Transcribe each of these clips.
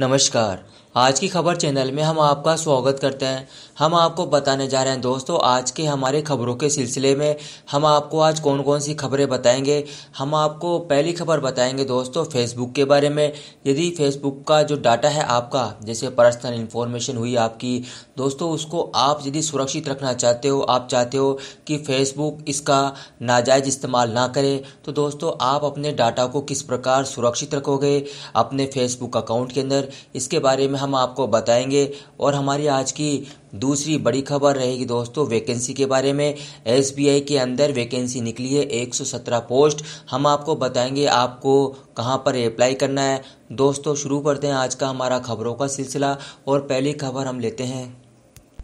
नमस्कार। आज की खबर चैनल में हम आपका स्वागत करते हैं। हम आपको बताने जा रहे हैं दोस्तों, आज के हमारे खबरों के सिलसिले में हम आपको आज कौन कौन सी खबरें बताएँगे। हम आपको पहली खबर बताएँगे दोस्तों फेसबुक के बारे में। यदि फेसबुक का जो डाटा है आपका, जैसे पर्सनल इन्फॉर्मेशन हुई आपकी, दोस्तों उसको आप यदि सुरक्षित रखना चाहते हो, आप चाहते हो कि फेसबुक इसका नाजायज इस्तेमाल ना करे तो दोस्तों आप अपने डाटा को किस प्रकार सुरक्षित रखोगे अपने फेसबुक अकाउंट के अंदर, इसके बारे में हम आपको बताएँगे और हमारी आज की दूसरी बड़ी खबर रहेगी दोस्तों वैकेंसी के बारे में। एस के अंदर वैकेंसी निकली है 117 पोस्ट हम आपको बताएँगे आपको कहाँ पर अप्लाई करना है। दोस्तों, शुरू करते हैं आज का हमारा खबरों का सिलसिला और पहली खबर हम लेते हैं।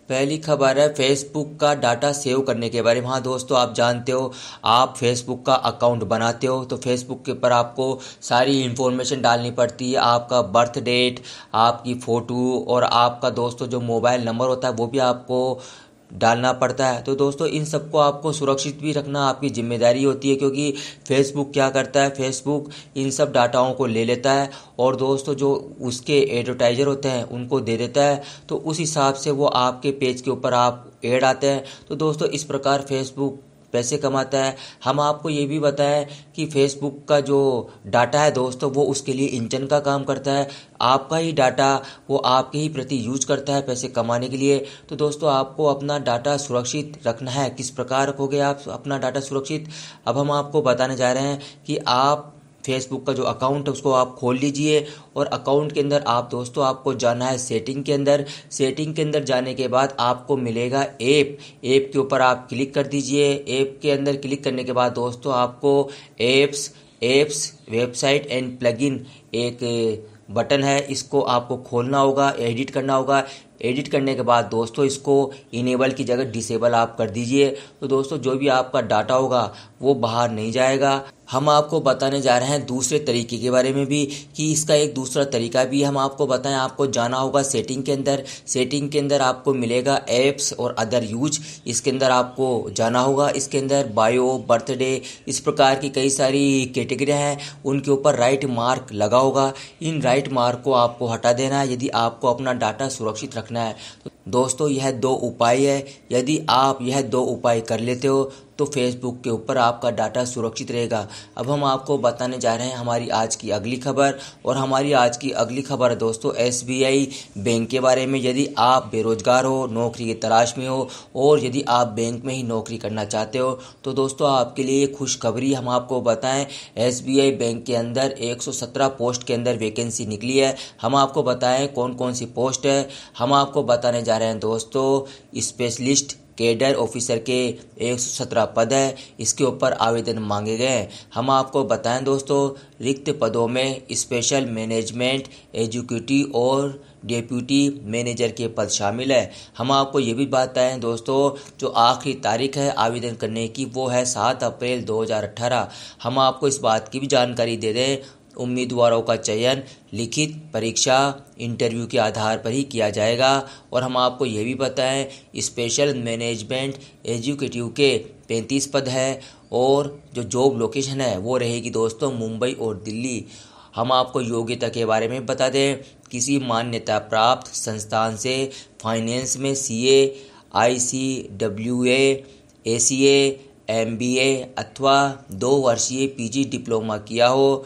पहली खबर है फेसबुक का डाटा सेव करने के बारे में। हाँ दोस्तों, आप जानते हो, आप फेसबुक का अकाउंट बनाते हो तो फेसबुक के ऊपर आपको सारी इन्फॉर्मेशन डालनी पड़ती है। आपका बर्थ डेट आपकी फ़ोटो और आपका दोस्तों जो मोबाइल नंबर होता है, वो भी आपको डालना पड़ता है। तो दोस्तों, इन सबको आपको सुरक्षित भी रखना, आपकी ज़िम्मेदारी होती है, क्योंकि फेसबुक क्या करता है? फेसबुक इन सब डाटाओं को ले लेता है और दोस्तों, जो उसके एडवर्टाइजर होते हैं, उनको दे देता है। तो उस हिसाब से वो आपके पेज के ऊपर आप एड आते हैं। तो दोस्तों, इस प्रकार फेसबुक पैसे कमाता है। हम आपको ये भी बताएँ कि फेसबुक का जो डाटा है दोस्तों, वो उसके लिए इंजन का काम करता है। आपका ही डाटा, वो आपके ही प्रति यूज़ करता है पैसे कमाने के लिए। तो दोस्तों, आपको अपना डाटा सुरक्षित रखना है। किस प्रकार रखोगे आप अपना डाटा सुरक्षित? अब हम आपको बताने जा रहे हैं कि आप फेसबुक का जो अकाउंट है, उसको आप खोल लीजिए और अकाउंट के अंदर आप दोस्तों, आपको जाना है सेटिंग के अंदर। सेटिंग के अंदर जाने के बाद आपको मिलेगा ऐप ऐप के ऊपर आप क्लिक कर दीजिए। ऐप के अंदर क्लिक करने के बाद दोस्तों, आपको apps apps website and plugin एक बटन है, इसको आपको खोलना होगा एडिट करना होगा। एडिट करने के बाद दोस्तों इसको इनेबल की जगह डिसेबल आप कर दीजिए। तो दोस्तों, जो भी आपका डाटा होगा, वो बाहर नहीं जाएगा। हम आपको बताने जा रहे हैं दूसरे तरीके के बारे में भी, कि इसका एक दूसरा तरीका भी हम आपको बताएँ। आपको जाना होगा सेटिंग के अंदर। सेटिंग के अंदर आपको मिलेगा एप्स और अदर यूज़ इसके अंदर आपको जाना होगा। इसके अंदर बायो बर्थडे इस प्रकार की कई सारी कैटेगरियाँ हैं। उनके ऊपर राइट मार्क लगा होगा। इन राइट मार्क को आपको हटा देना है। यदि आपको अपना डाटा सुरक्षित रखना है। तो दोस्तों, यह दो उपाय है। यदि आप यह दो उपाय कर लेते हो तो फेसबुक के ऊपर आपका डाटा सुरक्षित रहेगा। अब हम आपको बताने जा रहे हैं हमारी आज की अगली खबर और हमारी आज की अगली खबर दोस्तों एसबीआई बैंक के बारे में। यदि आप बेरोजगार हो, नौकरी की तलाश में हो और यदि आप बैंक में ही नौकरी करना चाहते हो तो दोस्तों आपके लिए खुशखबरी हम आपको बताएँ। एस बैंक के अंदर 117 पोस्ट के अंदर वैकेंसी निकली है। हम आपको बताएँ कौन कौन सी पोस्ट है। हम आपको बताने जा रहे हैं दोस्तों स्पेशलिस्ट केडर ऑफिसर के एक सौ सत्रह पद है। इसके ऊपर आवेदन मांगे गए हैं। हम आपको बताएँ दोस्तों, रिक्त पदों में स्पेशल मैनेजमेंट एजुकेटिव और डेप्यूटी मैनेजर के पद शामिल है। हम आपको ये भी बताएँ दोस्तों, जो आखिरी तारीख है आवेदन करने की, वो है सात अप्रैल 2018 हम आपको इस बात की भी जानकारी दे दें उम्मीदवारों का चयन लिखित परीक्षा इंटरव्यू के आधार पर ही किया जाएगा। और हम आपको ये भी बताएँ, स्पेशल मैनेजमेंट एजुकेटिव के पैंतीस पद है और जो जॉब लोकेशन है, वो रहेगी दोस्तों मुंबई और दिल्ली। हम आपको योग्यता के बारे में बता दें, किसी मान्यता प्राप्त संस्थान से फाइनेंस में C A I C W A C A M B A अथवा दो वर्षीय पीजी डिप्लोमा किया हो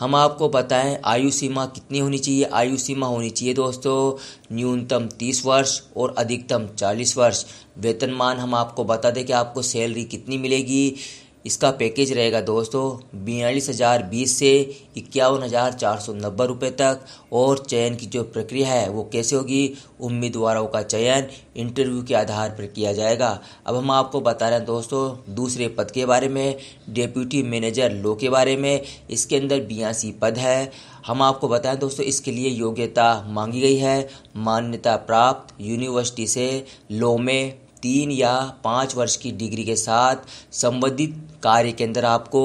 हम आपको बताएँ, आयु सीमा कितनी होनी चाहिए? आयु सीमा होनी चाहिए दोस्तों, न्यूनतम तीस वर्ष और अधिकतम चालीस वर्ष। वेतनमान हम आपको बता दें कि आपको सैलरी कितनी मिलेगी? इसका पैकेज रहेगा दोस्तों बयालीस हज़ार बीस से इक्यावन हज़ार चार सौ नब्बे रुपये तक। और चयन की जो प्रक्रिया है, वो कैसे होगी? उम्मीदवारों का चयन इंटरव्यू के आधार पर किया जाएगा। अब हम आपको बता रहे हैं दोस्तों दूसरे पद के बारे में, डेप्यूटी मैनेजर लो के बारे में। इसके अंदर बयासी पद है। हम आपको बताएँ दोस्तों इसके लिए योग्यता मांगी गई है। मान्यता प्राप्त यूनिवर्सिटी से लो में। तीन या पाँच वर्ष की डिग्री के साथ संबंधित कार्य के अंदर आपको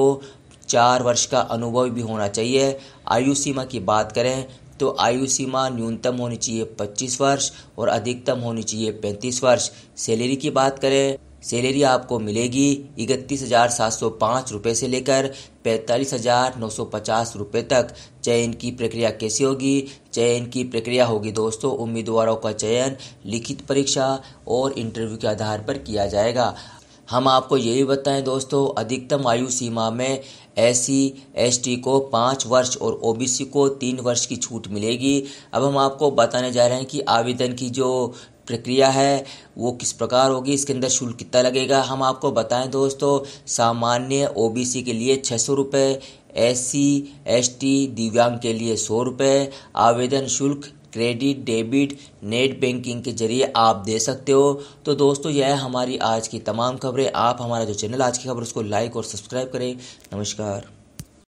चार वर्ष का अनुभव भी होना चाहिए। आयु सीमा की बात करें तो आयु सीमा न्यूनतम होनी चाहिए 25 वर्ष और अधिकतम होनी चाहिए 35 वर्ष। सैलरी की बात करें सैलरी आपको मिलेगी इकतीस हज़ार सात सौ पाँच रुपये से लेकर पैंतालीस हज़ार नौ सौ पचास रुपये तक। चयन की प्रक्रिया कैसी होगी? चयन की प्रक्रिया होगी दोस्तों, उम्मीदवारों का चयन, लिखित परीक्षा और इंटरव्यू के आधार पर किया जाएगा। हम आपको ये भी बताएँ दोस्तों, अधिकतम आयु सीमा में एस सी को पाँच वर्ष और ओ बी सी को तीन वर्ष की छूट मिलेगी। अब हम आपको बताने जा रहे हैं कि आवेदन की जो प्रक्रिया है, वो किस प्रकार होगी, इसके अंदर शुल्क कितना लगेगा? हम आपको बताएँ दोस्तों, सामान्य ओबीसी के लिए छः सौ रुपये एस सी एस टी दिव्यांग के लिए सौ रुपये आवेदन शुल्क, क्रेडिट, डेबिट, नेट बैंकिंग के ज़रिए आप दे सकते हो। तो दोस्तों, यह है हमारी आज की तमाम खबरें। आप हमारा जो चैनल, आज की खबर, उसको लाइक और सब्सक्राइब करें। नमस्कार।